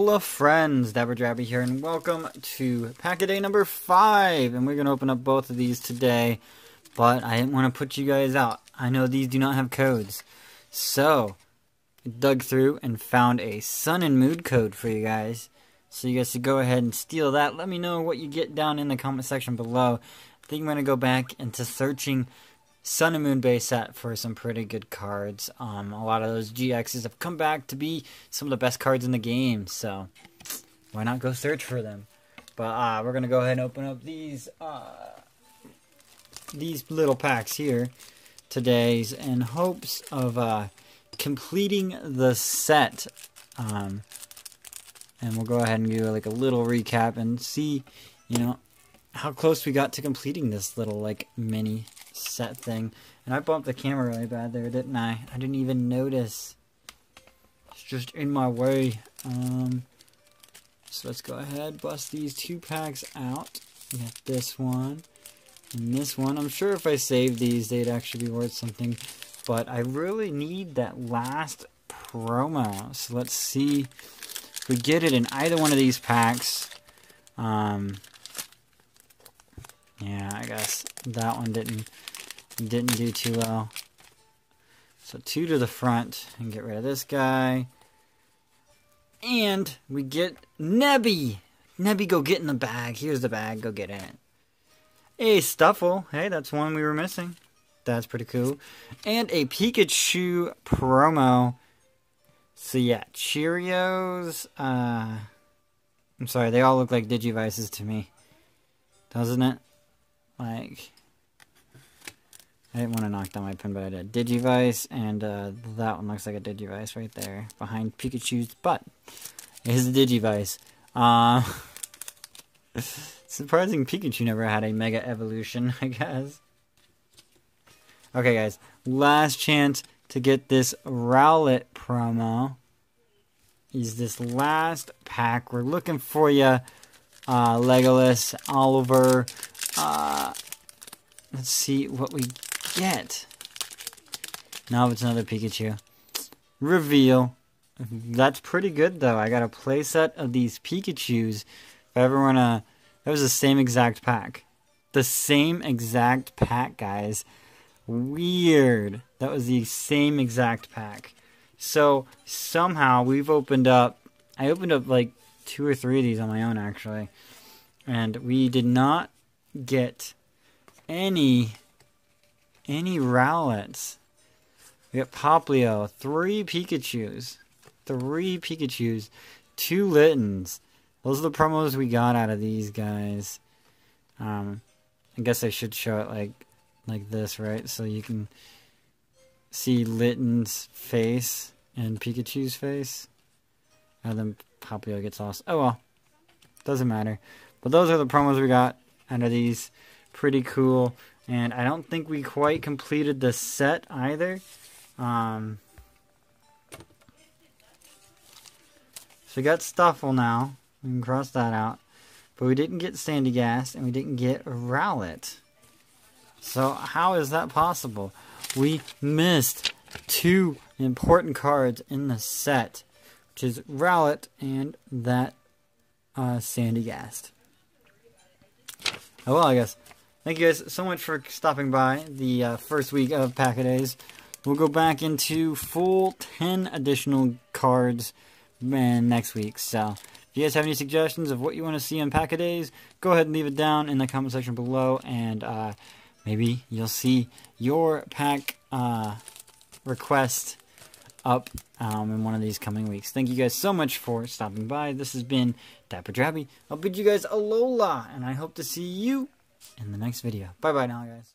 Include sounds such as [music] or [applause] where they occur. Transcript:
Alola friends, Dapper Draby here, and welcome to Pack a Day number 5. And we're going to open up both of these today, but I didn't want to put you guys out. I know these do not have codes. So, I dug through and found a Sun and Moon code for you guys. So you guys should go ahead and steal that. Let me know what you get down in the comment section below. I think I'm going to go back into searching Sun and Moon base set for some pretty good cards. Um, a lot of those GXs have come back to be some of the best cards in the game, so why not go search for them? But uh, we're gonna go ahead and open up these uh, these little packs here today's in hopes of uh, completing the set. Um, and we'll go ahead and do like a little recap and see, you know, how close we got to completing this little like mini set thing. And I bumped the camera really bad there, didn't I? I didn't even notice. It's just in my way. Um, so let's go ahead, bust these two packs out. Get this one and this one. I'm sure if I saved these, they'd actually be worth something. But I really need that last promo. So let's see if we get it in either one of these packs. Um, yeah, I guess that one didn't didn't do too well. So two to the front and get rid of this guy. And we get Nebby. Nebby, go get in the bag. Here's the bag. Go get in it. A Stufful. Hey, that's one we were missing. That's pretty cool. And a Pikachu promo. So yeah, Cheerios. Uh, I'm sorry, they all look like Digivices to me. Doesn't it? Like, I didn't want to knock down my pen, but I did. Digivice, and uh, that one looks like a Digivice right there. Behind Pikachu's butt is a Digivice. Uh, [laughs] surprising Pikachu never had a Mega Evolution, [laughs] I guess. Okay, guys. Last chance to get this Rowlet promo is this last pack. We're looking for you, uh, Legolas, Oliver. Uh, let's see what we get. Now it's another Pikachu. Reveal. That's pretty good though. I got a playset of these Pikachus. If I ever wanna that was the same exact pack. The same exact pack, guys. Weird. That was the same exact pack. So somehow we've opened up I opened up like two or three of these on my own actually. And we did not get any any Rowlets. We got Popplio, three Pikachus, three Pikachus, two Littens. Those are the promos we got out of these guys. Um, I guess I should show it like like this, right? So you can see Litten's face and Pikachu's face. And then Popplio gets lost. Oh well. Doesn't matter. But those are the promos we got of these. Pretty cool. And I don't think we quite completed the set either. Um, so we got Stufful now. We can cross that out. But we didn't get Sandygast and we didn't get Rowlet. So how is that possible? We missed two important cards in the set, which is Rowlet and that uh, Sandygast. Oh well, I guess. Thank you guys so much for stopping by the uh, first week of Pack a Days. We'll go back into full 10 additional cards man, next week. So, if you guys have any suggestions of what you want to see on Pack a Days, go ahead and leave it down in the comment section below, and uh, maybe you'll see your pack uh, request up um, in one of these coming weeks. Thank you guys so much for stopping by. This has been Dapper Draby. I'll bid you guys alola, and I hope to see you in the next video. Bye bye now, guys.